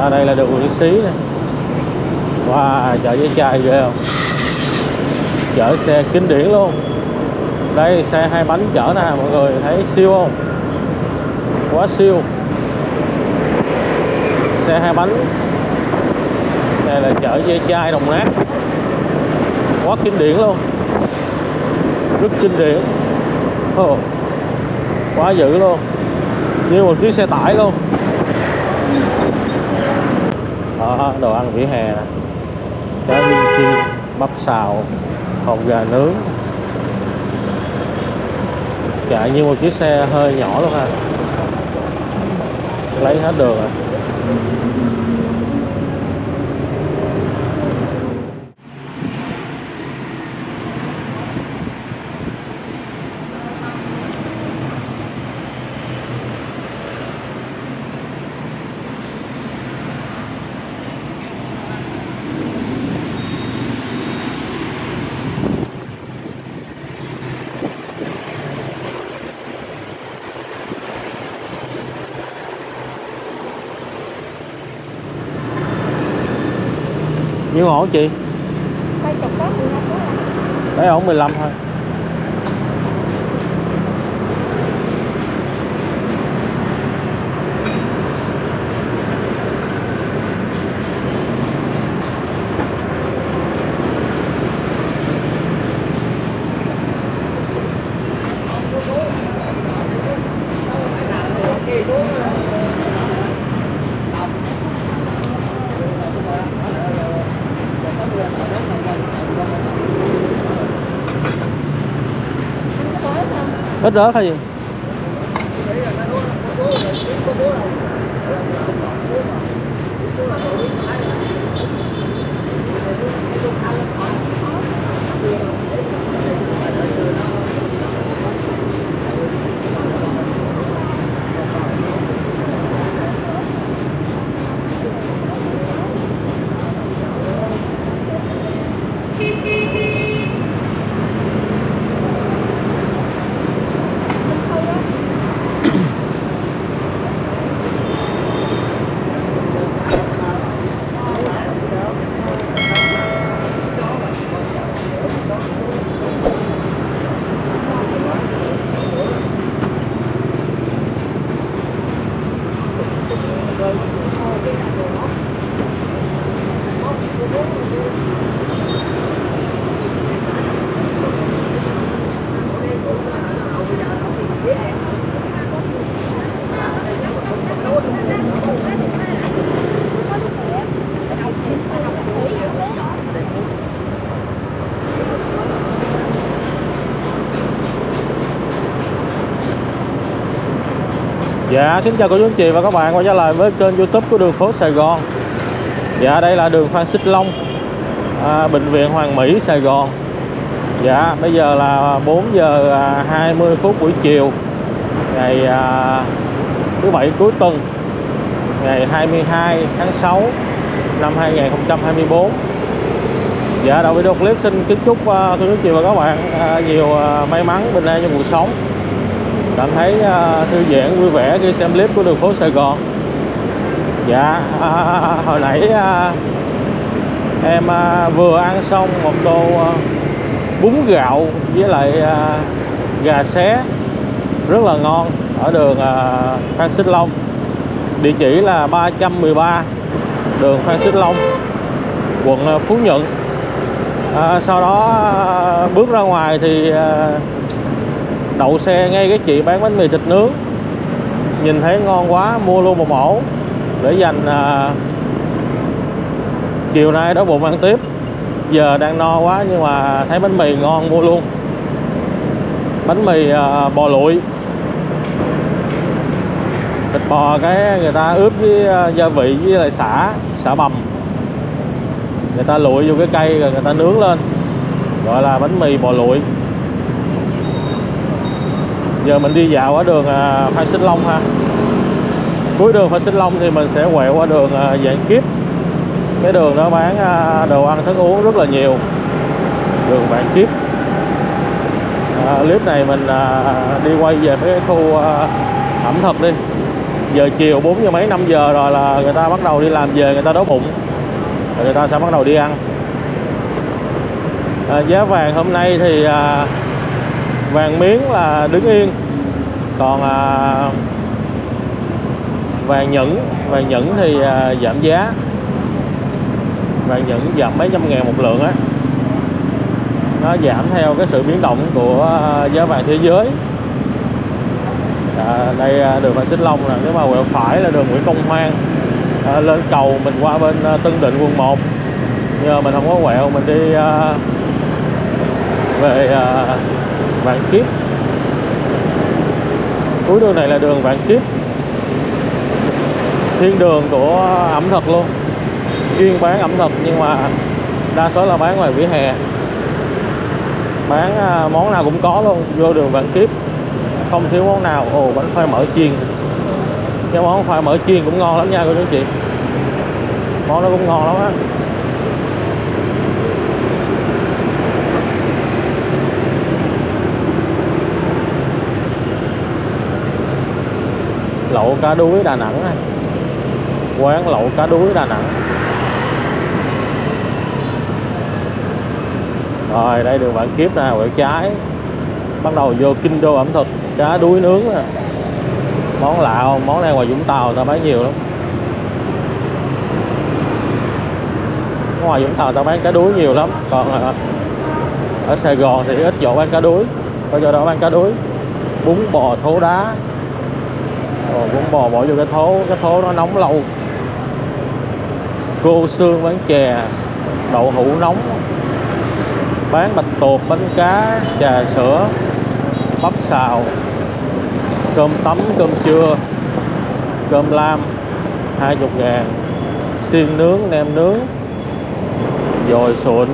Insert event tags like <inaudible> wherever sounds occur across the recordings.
ở đây là đường Nguyễn Xí nè. Wow chợ với chai ghê không? Chở xe kinh điển luôn. Đây xe hai bánh chở nè mọi người thấy siêu không? Quá siêu. Xe hai bánh. Đây là chở dây chai đồng nát. Quá kinh điển luôn. Rất kinh điển. Oh, quá dữ luôn. Như một chiếc xe tải luôn đồ ăn vỉa hè nè. Cá viên chiên, bắp xào, hột gà nướng. Chạy như một chiếc xe hơi nhỏ luôn ha. Lấy hết đường rồi. Ừ. nhiêu ổ chị? Đây chục có 15 đó là đấy ổ 15 thôi 对啊，可以。Dạ, kính chào cô chú anh chị và các bạn quay trở lại với kênh youtube của đường phố Sài Gòn. Dạ, đây là đường Phan Xích Long à, Bệnh viện Hoàng Mỹ, Sài Gòn. Dạ, bây giờ là 4 giờ à, 20 phút buổi chiều Ngày à, thứ bảy cuối tuần Ngày 22 tháng 6 năm 2024 Dạ, đầu video clip xin kính chúc à, cô chú anh chị và các bạn à, nhiều à, may mắn, bình an trong cuộc sống cảm thấy uh, thư giãn vui vẻ khi xem clip của đường phố Sài Gòn. Dạ à, à, à, hồi nãy à, em à, vừa ăn xong một tô à, bún gạo với lại à, gà xé. Rất là ngon ở đường à, Phan Xích Long. Địa chỉ là 313 đường Phan Xích Long quận Phú Nhuận. À, sau đó à, bước ra ngoài thì à, đậu xe ngay cái chị bán bánh mì thịt nướng. Nhìn thấy ngon quá mua luôn một ổ để dành à, chiều nay đói bụng ăn tiếp. Giờ đang no quá nhưng mà thấy bánh mì ngon mua luôn. Bánh mì à, bò lụi. Thịt bò cái người ta ướp với à, gia vị với lại xả xả bầm người ta lụi vô cái cây rồi người ta nướng lên. Gọi là bánh mì bò lụi giờ mình đi dạo ở đường à, Phan Xích Long ha. Cuối đường Phan Xích Long thì mình sẽ quẹo qua đường à, Vạn Kiếp. Cái đường đó bán à, đồ ăn thức uống rất là nhiều. Đường Vạn Kiếp. À, clip này mình à, đi quay về cái khu à, ẩm thực đi. Giờ chiều 4 giờ mấy 5 giờ rồi là người ta bắt đầu đi làm về người ta đói bụng. Rồi người ta sẽ bắt đầu đi ăn. À, giá vàng hôm nay thì à, vàng miếng là đứng yên. Còn à, vàng nhẫn vàng nhẫn thì à, giảm giá. Vàng nhẫn giảm mấy trăm ngàn một lượng á. Nó giảm theo cái sự biến động của à, giá vàng thế giới. À, đây à, đường Phan Xích Long là nếu mà quẹo phải là đường Nguyễn Công Hoan à, lên cầu mình qua bên à, Tân Định quận 1 nhưng mà mình không có quẹo mình đi à, về à, Vạn Kiếp. Cuối đường này là đường Vạn Kiếp. Thiên đường của ẩm thực luôn. Chuyên bán ẩm thực nhưng mà đa số là bán ngoài vỉa hè. Bán à, món nào cũng có luôn. Vô đường Vạn Kiếp. Không thiếu món nào. Ồ, bánh khoai mỡ chiên. Cái món khoai mỡ chiên cũng ngon lắm nha cô chú chị. Món nó cũng ngon lắm á. Lẩu cá đuối Đà Nẵng này quán lẩu cá đuối Đà Nẵng. Rồi, đây đường Vạn Kiếp nè, quẹo trái. Bắt đầu vô kinh đô ẩm thực, cá đuối nướng nè. Món lạ không món này ngoài Vũng Tàu ta bán nhiều lắm. Ngoài Vũng Tàu ta bán cá đuối nhiều lắm, còn ở Sài Gòn thì ít chỗ bán cá đuối. Có chỗ đó bán cá đuối. Bún bò thố đá rồi bún bò bỏ vô cái thố cái thố nó nóng lâu. Cô xương bán chè, đậu hũ nóng. Bán bạch tuộc, bánh cá, trà sữa, bắp xào, cơm tấm, cơm trưa, cơm lam 20 ngàn. Xiên nướng, nem nướng, dồi sụn.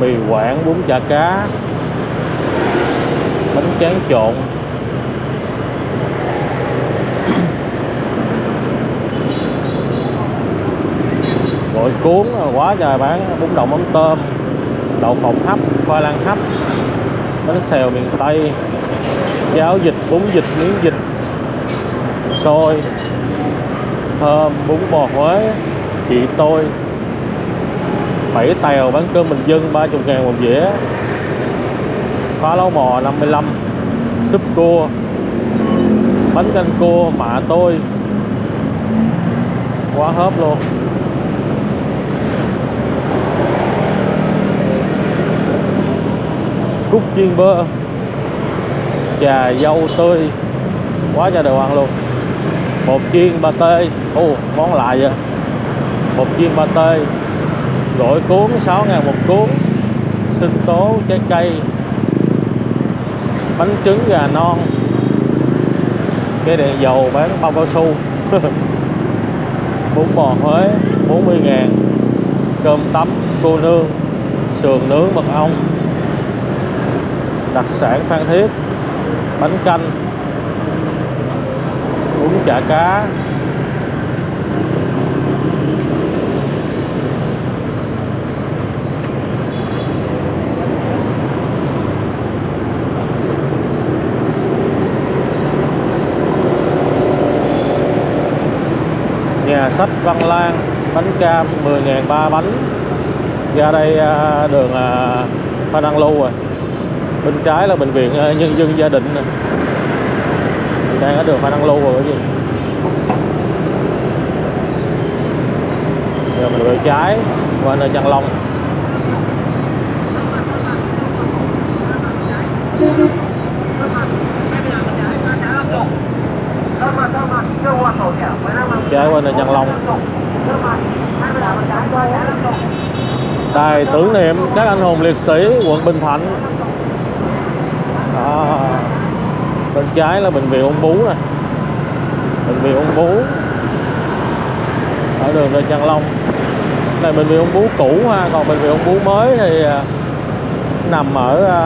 Mì quảng, bún chả cá bánh tráng trộn. <coughs> Gọi cuốn à, quá trời bán, bún đậu mắm tôm, đậu phộng hấp, khoai lang hấp, bánh xèo miền tây, cháo vịt, bún vịt, miếng vịt, xôi, thơm, bún bò huế, chị tôi. Bảy tèo bán cơm bình dân 30 ngàn một dĩa phá lấu bò 55 súp cua. Bánh canh cua, mạ tôi. Quá hớp luôn. Cúc chiên bơ. Trà dâu tươi. Quá trời đồ ăn luôn. Bột chiên ba tê. Ô món lại vậy. Bột chiên ba tê. Gỏi cuốn 6 ngàn một cuốn. Sinh tố trái cây bánh trứng gà non. Cái đèn dầu bán bao cao su. <laughs> Bún bò Huế 40 ngàn. Cơm tấm, cô nương, sườn nướng mật ong. Đặc sản Phan Thiết, bánh canh, bún chả cá. Sách Văn Lang, bánh cam 10 ngàn ba bánh. Ra đây à, đường à, Phan Đăng Lưu rồi. Bên trái là bệnh viện à, nhân dân gia đình này đang ở đường Phan Đăng Lưu rồi cái gì. Giờ mình quẹo trái, qua nơi Trăng Long. Trái Long. Đài tưởng niệm các anh hùng liệt sĩ quận Bình Thạnh. Đó. bên trái là bệnh viện ung bú này bệnh viện ung bú. Ở đường Lê Trăng Long. Này, bệnh viện ung bú cũ ha, còn bệnh viện ung bú mới thì à, nằm ở à,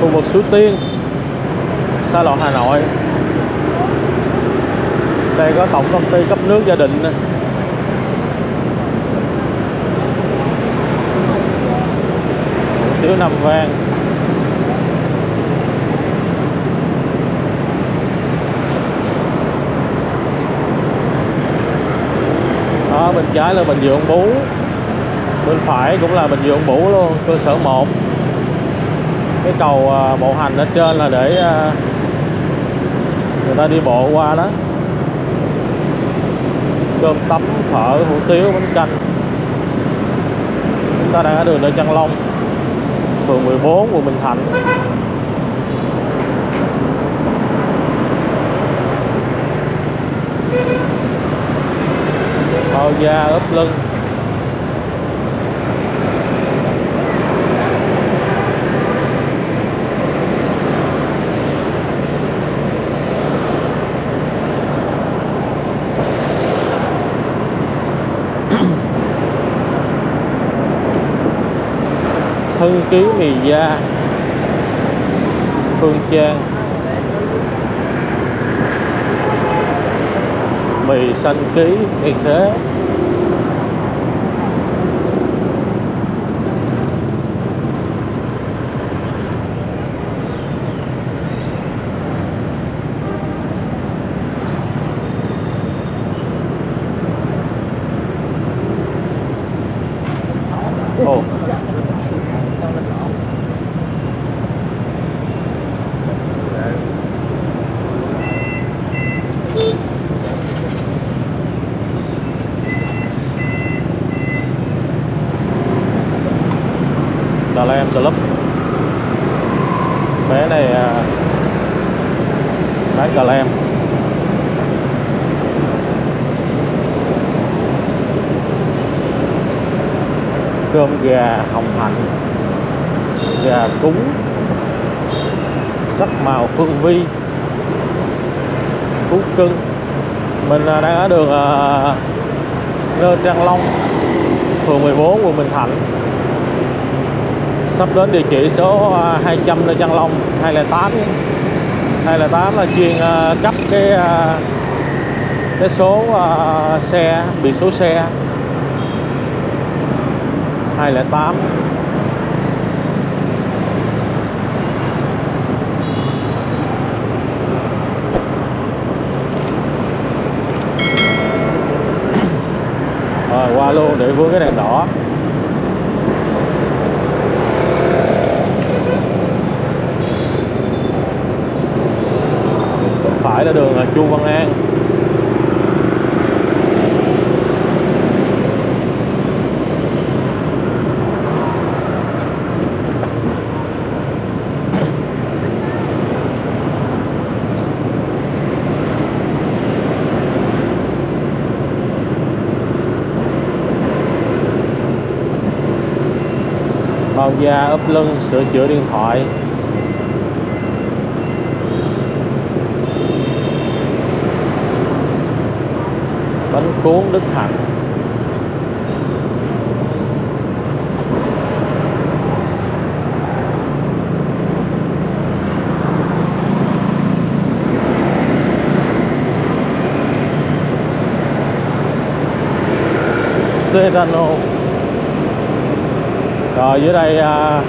khu vực Suối Tiên Sa Lộ Hà Nội đây có tổng công ty cấp nước gia đình chứa Nam vàng. đó, bên trái là bệnh viện Ung Bú. Bên phải cũng là bệnh viện Ung Bú luôn, cơ sở 1 cái cầu à, bộ hành ở trên là để à, người ta đi bộ qua đó cơm tấm, phở, hủ tiếu, bánh canh. Chúng ta đang ở đường Lê Trăng Long, phường 14 quận Bình Thạnh. Bao da ướp lưng. Ký mì da phương trang. Mì xanh ký mì khế Ồ, Đà Lem Club. Bé này à, bán cà lem. Cơm gà hồng hạnh gà cúng sắc màu phương vi cú cưng. Mình à, đang ở đường à, Nơ Trang Long phường 14 quận Bình Thạnh sắp đến địa chỉ số à, 200 Lê Văn Long 208 208 là chuyên à, cấp cái à, cái số xe, biển số xe. 208 rồi, qua luôn để vướng cái đèn đỏ bên phải là đường à, Chu Văn An. Bao da ốp lưng sửa chữa điện thoại bánh cuốn đức hạnh Serrano rồi dưới đây à,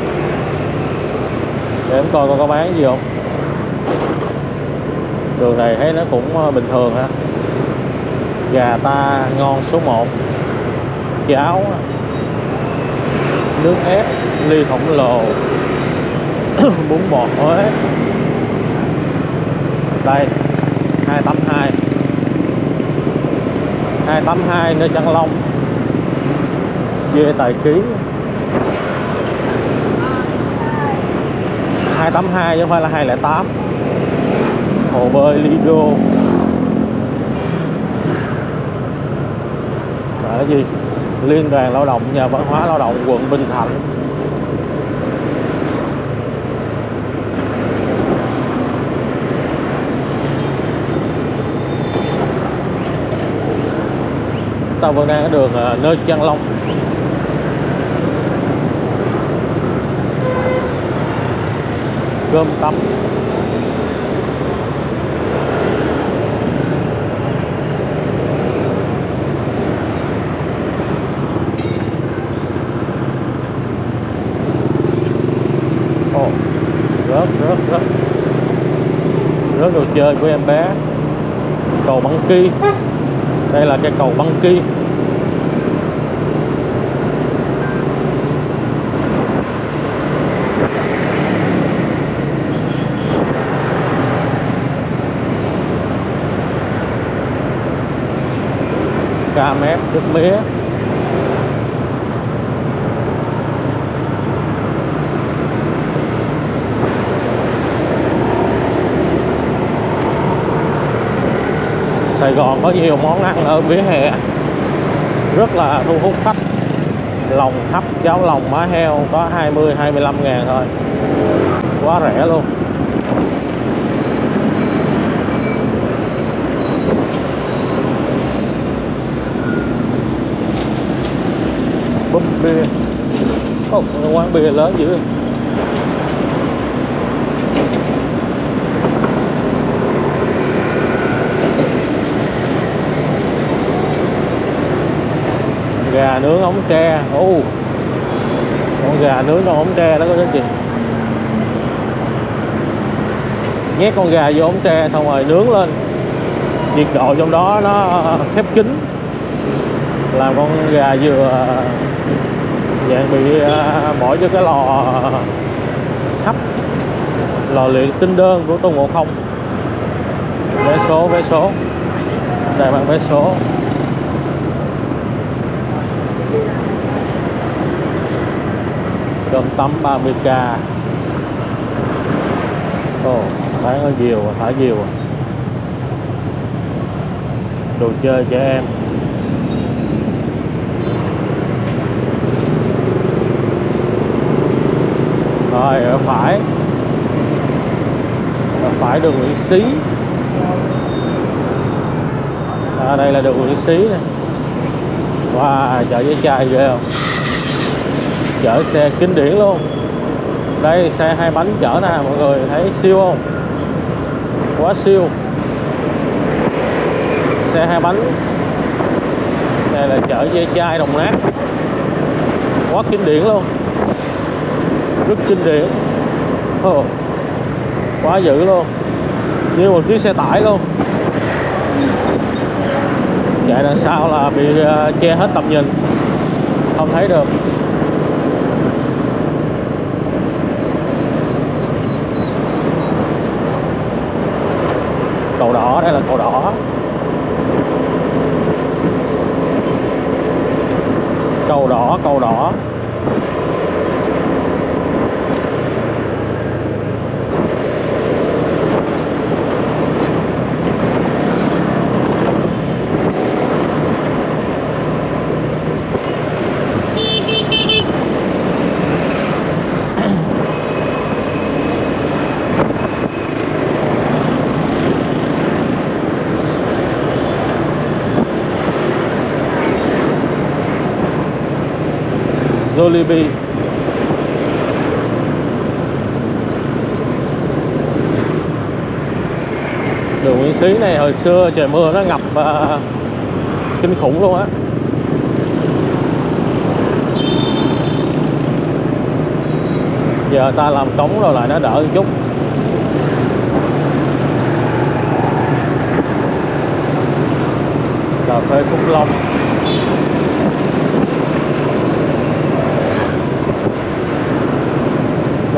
để em coi coi có bán gì không? Đường này thấy nó cũng à, bình thường ha gà ta ngon số 1 cháo nước ép, ly khổng lồ. <coughs> Bún bò Huế đây 282 282 nơi Trăng Long. Dê tài ký. 282 chứ không phải là 208 Hồ bơi Lido. Là gì Liên đoàn Lao động Nhà văn hóa Lao động quận Bình Thạnh ta vẫn đang ở đường ờ, nơi Trang Long. Cơm tấm. chơi của em bé. Cầu băng ki. Đây là cái cầu băng ki. Cam ép nước mía. Sài Gòn có nhiều món ăn ở vỉa hè. Rất là thu hút khách. Lòng hấp cháo lòng má heo có 20 25 ngàn thôi. Quá rẻ luôn. Búp bia oh, quán bia lớn dữ. Gà nướng ống tre. Ô con gà nướng trong ống tre đó có chị nhét con gà vô ống tre xong rồi nướng lên. Nhiệt độ trong đó nó khép kín. Làm con gà vừa dạng bị à, bỏ cho cái lò hấp lò luyện tinh đơn của Tôn Ngộ Không. Vé số vé số. Đây bạn vé số. Cơm tấm 30k ồ bán ở nhiều, à, thả nhiều à. đồ chơi trẻ em. Rồi ở phải. Ở phải đường Nguyễn Xí. À, đây là đường Nguyễn Xí này wow chợ với chai ghê không? Chở xe kinh điển luôn. Đây xe hai bánh chở nè mọi người thấy siêu không? Quá siêu. Xe hai bánh. Đây là chở dây chai đồng nát. Quá kinh điển luôn. Rất kinh điển. Oh, quá dữ luôn. Như một chiếc xe tải luôn. Chạy đằng sau là bị ờ, che hết tầm nhìn. Không thấy được cầu đỏ đây là cầu đỏ cầu đỏ cầu đỏ Jollibee. Đường Nguyễn Xí này hồi xưa trời mưa nó ngập uh, kinh khủng luôn á. Giờ ta làm cống rồi lại nó đỡ một chút. Cà phê Phúc Long.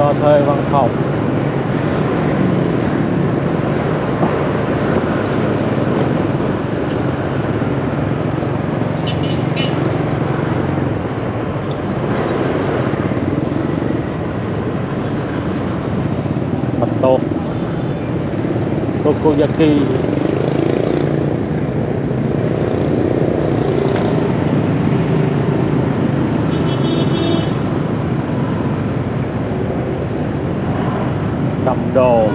Cho thuê văn phòng. Bạch tô. Tokoyaki cầm đồ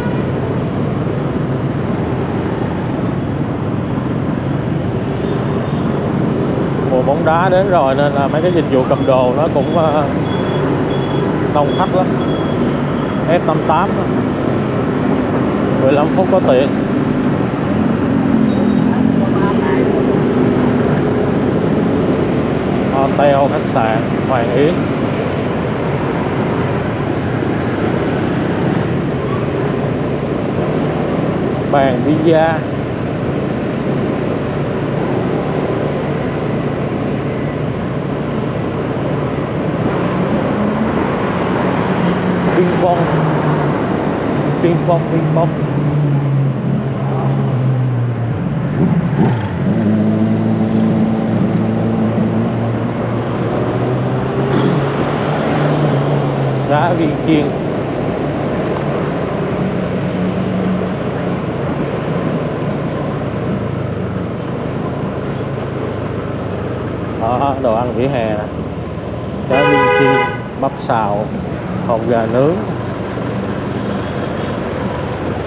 mùa đến rồi nên là mấy cái dịch vụ cầm đồ nó cũng ờ, đông khách lắm. F88 15 phút có tiện. Hotel, khách sạn Hoàng Yến bàn pizza. bông bình bông đã bị kiên đó, đồ ăn vỉa hè. Nè cá viên chiên bắp xào, hột gà nướng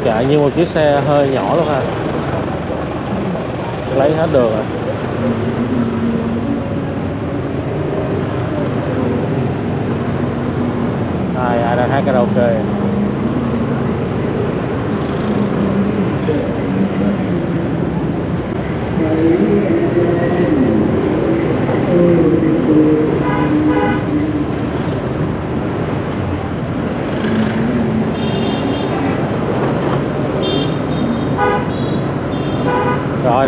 chạy như một chiếc xe hơi nhỏ luôn ha lấy hết đường rồi ai ai đang hát karaoke you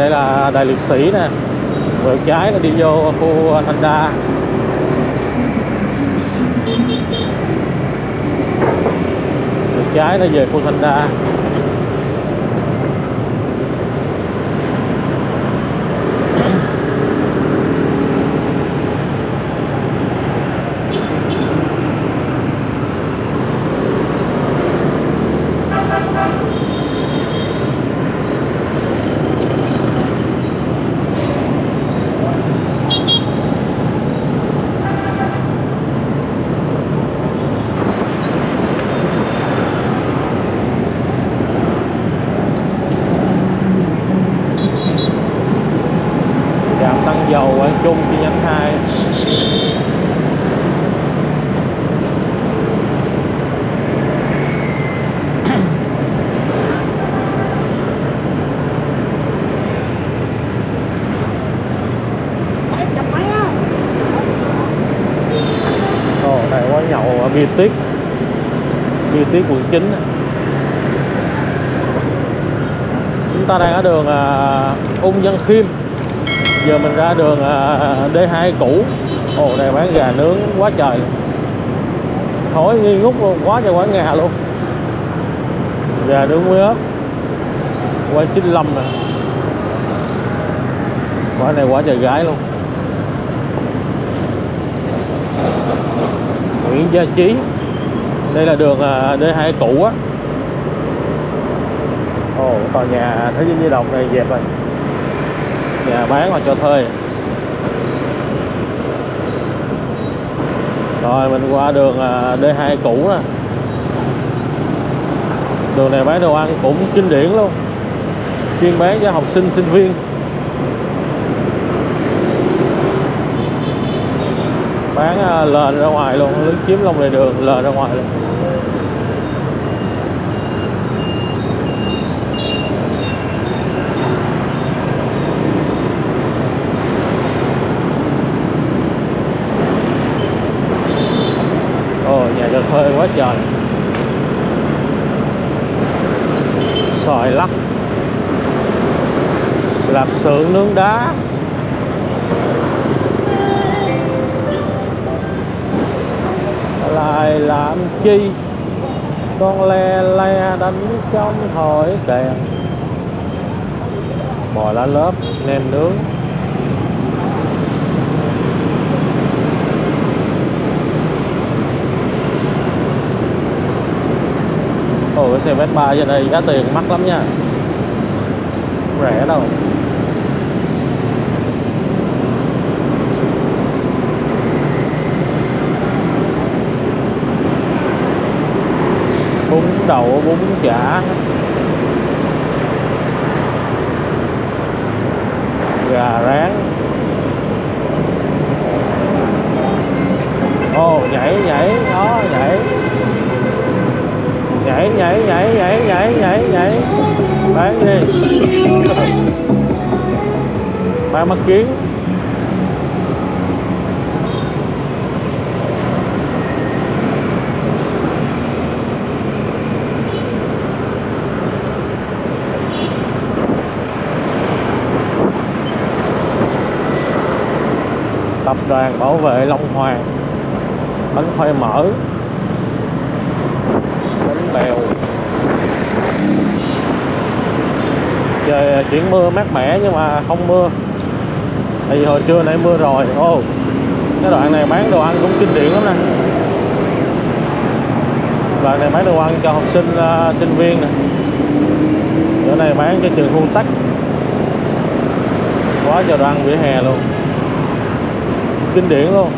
đây là đài liệt sĩ nè rồi trái là đi vô khu thanh đa rồi trái nó về khu thanh đa trạm tăng dầu Quang Trung chi nhánh 2 Phải chụp máy á. Ồ, này quán nhậu ở Bia Tiết Bia Tiết quận 9 Chúng ta đang ở đường uh, Ung Văn Khiêm. Giờ mình ra đường à, uh, D2 cũ. Ồ, này bán gà nướng quá trời. Thổi nghi ngút luôn, quá trời quán gà luôn. Gà nướng muối ớt. Quán 95 nè. Quán này quá trời gái luôn. Nguyễn Gia Chí đây là đường à, D2 cũ á. Ồ, tòa nhà Thế giới di động này dẹp rồi. Nhà bán hoặc cho thuê. Rồi, mình qua đường à, D2 cũ nè. Đường này bán đồ ăn cũng kinh điển luôn. Chuyên bán cho học sinh sinh viên. Bán à, lên ra ngoài luôn lấn chiếm lòng lề đường, lên ra ngoài luôn. Ồ, nhà cho thuê quá trời. Xoài lắc. Lạp xưởng nướng đá. Chi? Con le le đánh trong thổi kèn bò lá lớp nem nướng. Ồ cái xe Vespa trên đây giá tiền mắc lắm nha. Rẻ đâu bún đậu bún chả. Gà rán. Ô nhảy nhảy, đó, nhảy. Nhảy nhảy nhảy nhảy nhảy nhảy nhảy. Bán đi. Bán mắt kiến. Đoàn bảo vệ Long Hoàng. Bánh khoai mỡ. Bánh bèo. Trời chuyển mưa mát mẻ nhưng mà không mưa. Tại vì hồi trưa nay mưa rồi. Ô cái đoạn này bán đồ ăn cũng kinh điển lắm nè. Đoạn này bán đồ ăn cho học sinh uh, sinh viên nè. Chỗ này bán cho trường khuôn tắc. Quá trời đồ ăn vỉa hè luôn kinh điển luôn.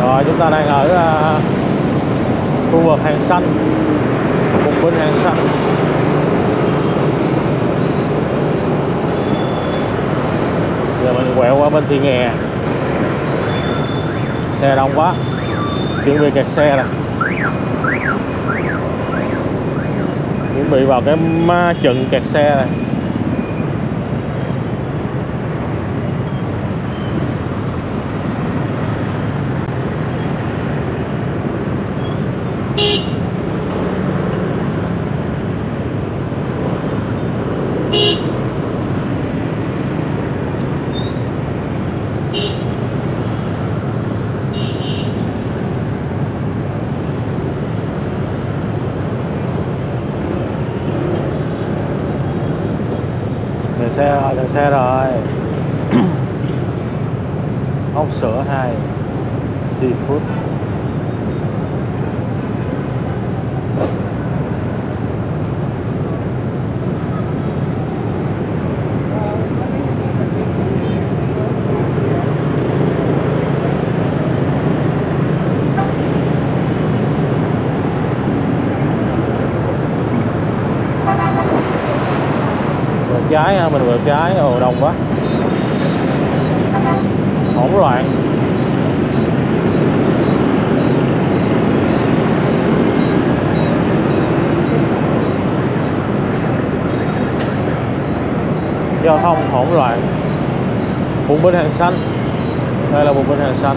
Rồi chúng ta đang ở uh, khu vực hàng xanh vùng bên hàng xanh. Giờ mình quẹo qua bên thị nghè xe đông quá. Chuẩn bị kẹt xe rồi. Chuẩn bị vào cái ma trận kẹt xe này Dừng xe rồi, Ốc sữa 2 Seafood Mình vượt trái, ồ đông quá. Hỗn loạn. Giao thông hỗn loạn. Một bên hàng xanh. Đây là một bên hàng xanh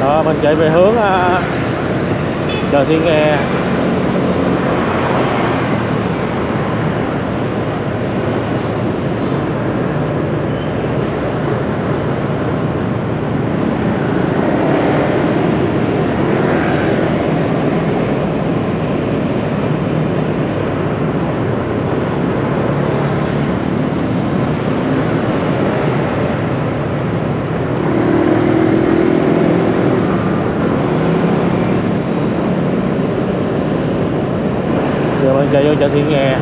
Đó, mình chạy về hướng à, chợ Thiên Nghe cho Thiên Nghe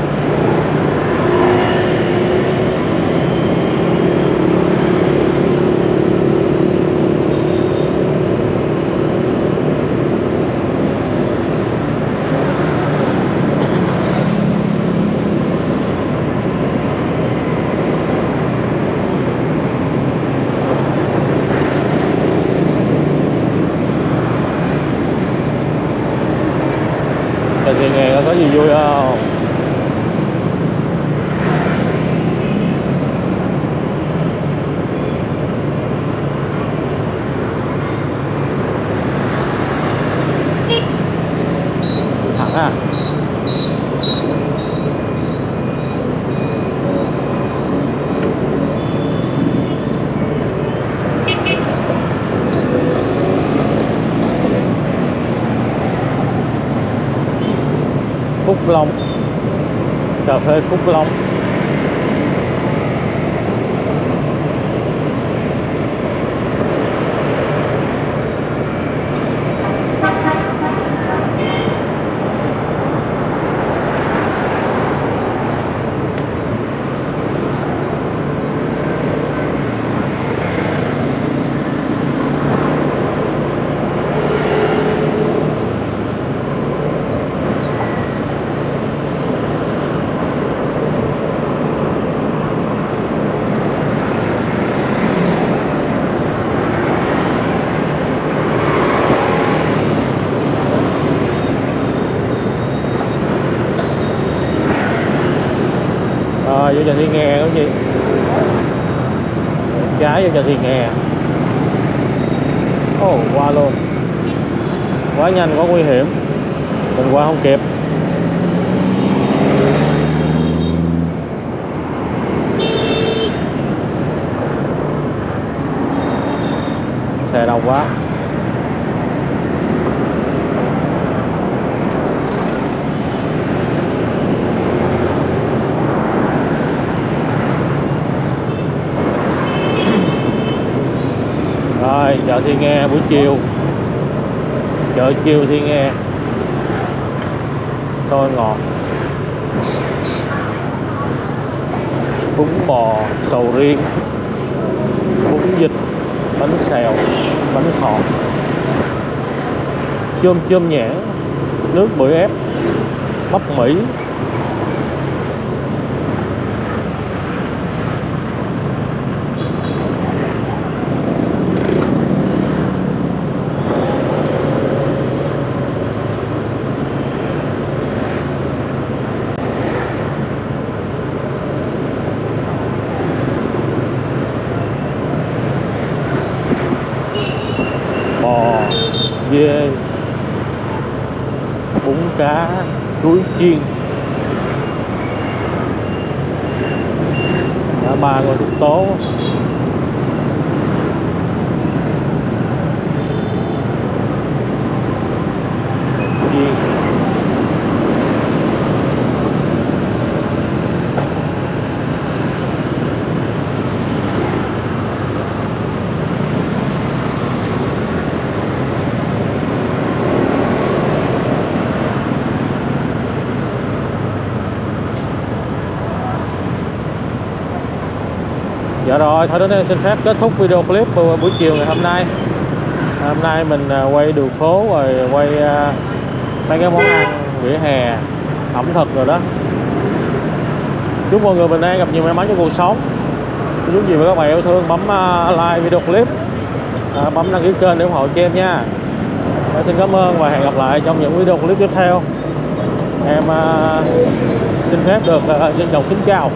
chợ Thiên Nghe có gì vui không thẳng à Phúc Long cà phê không chị trái vô chợ Thiên Nghe. Ồ, qua luôn. Quá nhanh, quá nguy hiểm. Mình qua không kịp. Xe đông quá rồi chợ Thiên Nghe buổi chiều. Chợ chiều Thiên Nghe xôi ngọt bún bò, sầu riêng. Bún vịt, bánh xèo, bánh khọt chôm chôm nhãn nước bưởi ép, bắp mỹ. จ Dạ đến đây xin phép kết thúc video clip của buổi chiều ngày hôm nay. Hôm nay mình à, quay đường phố rồi quay à, mấy cái món ăn vỉa hè ẩm thực rồi đó. Chúc mọi người bình an gặp nhiều may mắn trong cuộc sống. Chúc gì với các bạn yêu thương bấm à, like video clip. Bấm đăng ký kênh để ủng hộ cho em nha. Và Xin cảm ơn và hẹn gặp lại trong những video clip tiếp theo. Em xin phép được à, trân trọng kính chào.